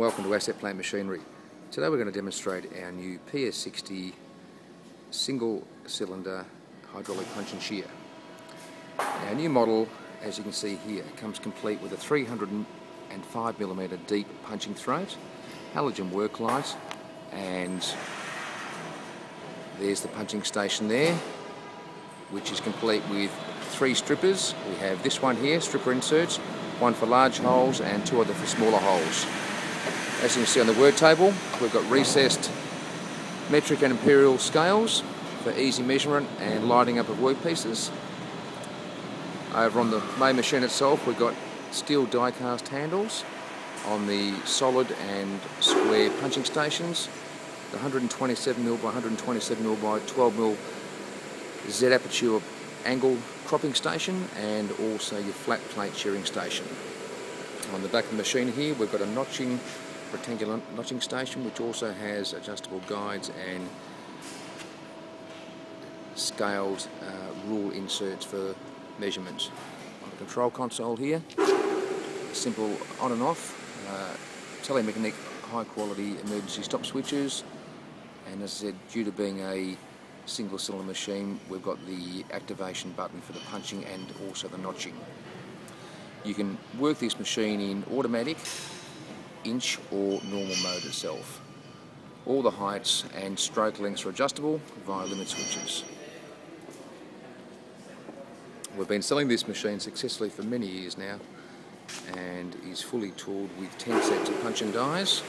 Welcome to Asset Plant Machinery. Today we're going to demonstrate our new PS60 single cylinder hydraulic punch and shear. Our new model, as you can see here, comes complete with a 305mm deep punching throat, halogen work light, and there's the punching station there, which is complete with three strippers. We have this one here, stripper inserts, one for large holes and two other for smaller holes. As you can see on the word table, we've got recessed metric and imperial scales for easy measurement and lighting up of workpieces. Over on the main machine itself, we've got steel die-cast handles on the solid and square punching stations, the 127mm by 127mm by 12mm Z aperture angle cropping station and also your flat plate shearing station. On the back of the machine here we've got a notching rectangular notching station which also has adjustable guides and scaled uh, rule inserts for measurements. On the control console here, simple on and off, uh, Telemecanique high quality emergency stop switches and as I said due to being a single cylinder machine we've got the activation button for the punching and also the notching. You can work this machine in automatic, inch or normal mode itself. All the heights and stroke lengths are adjustable via limit switches. We've been selling this machine successfully for many years now and is fully tooled with 10 sets of punch and dies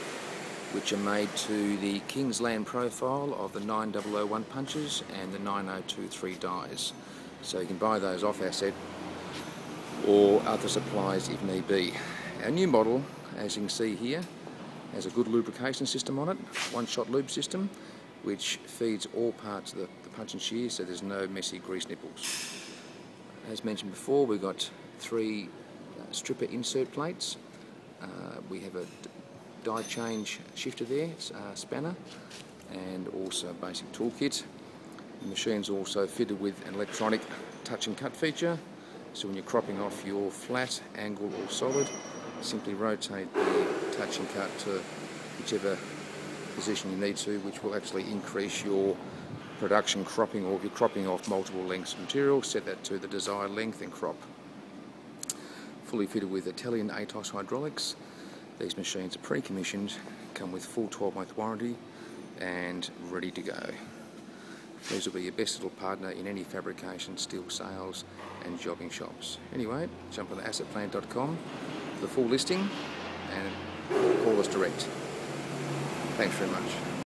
which are made to the Kingsland profile of the 9001 punches and the 9023 dies. So you can buy those off asset or other supplies if need be. Our new model, as you can see here, has a good lubrication system on it, one-shot lube system, which feeds all parts of the, the punch and shear so there's no messy grease nipples. As mentioned before, we've got three uh, stripper insert plates. Uh, we have a die change shifter there, uh, spanner, and also a basic toolkit. The machine's also fitted with an electronic touch and cut feature, so when you're cropping off your flat, angle or solid, simply rotate the touch and cut to whichever position you need to, which will actually increase your production cropping or if you're cropping off multiple lengths of material, set that to the desired length and crop. Fully fitted with Italian ATOS hydraulics, these machines are pre-commissioned, come with full 12 month warranty and ready to go. These will be your best little partner in any fabrication, steel sales and jobbing shops. Anyway, jump on for the full listing and call us direct. Thanks very much.